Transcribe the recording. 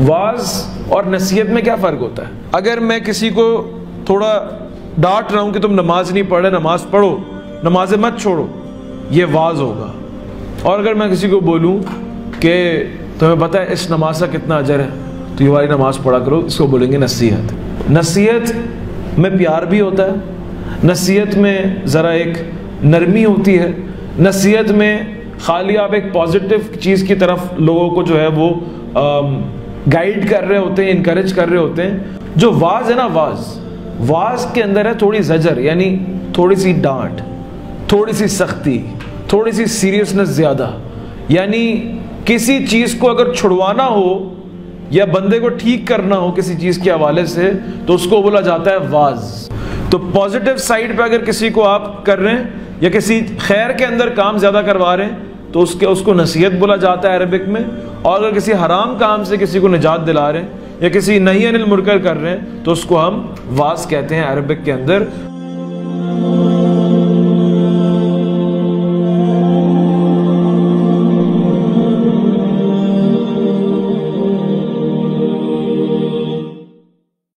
Was और नसीहत में क्या फ़र्क होता है? अगर मैं किसी को थोड़ा डांट रहा हूँ कि तुम नमाज़ नहीं पढ़, नमाज़ पढ़ो, नमाज़ मत छोड़ो, ये वाज होगा। और अगर मैं किसी को बोलूँ कि तुम्हें पता है इस नमाज़ का कितना अजर है तो ये वाली नमाज़ पढ़ा करो, इसको बोलेंगे नसीहत। नसीहत में प्यार भी होता है, नसीहत में ज़रा एक नरमी होती है, नसीहत में खाली आप एक पॉजिटिव चीज़ की तरफ़ लोगों को जो है वो गाइड कर रहे होते हैं इनक्रेज कर रहे होते हैं। जो वाज है ना, वाज। वाज के अंदर है थोड़ी जजर यानी थोड़ी सी डांट, थोड़ी सी सख्ती, थोड़ी सी सीरियसनेस ज़्यादा। यानी किसी चीज़ को अगर छुड़वाना हो या बंदे को ठीक करना हो किसी चीज़ के हवाले से तो उसको बोला जाता है वाज। तो पॉजिटिव साइड पे अगर किसी को आप कर रहे हैं या किसी खैर के अंदर काम ज़्यादा करवा रहे हैं तो उसके, उसको नसीहत बोला जाता है अरबिक में, और अगर किसी हराम काम से किसी को निजात दिला रहे हैं, या किसी नहीं अनिल मुड़कर कर रहे हैं तो उसको हम वास कहते हैं अरबिक के अंदर।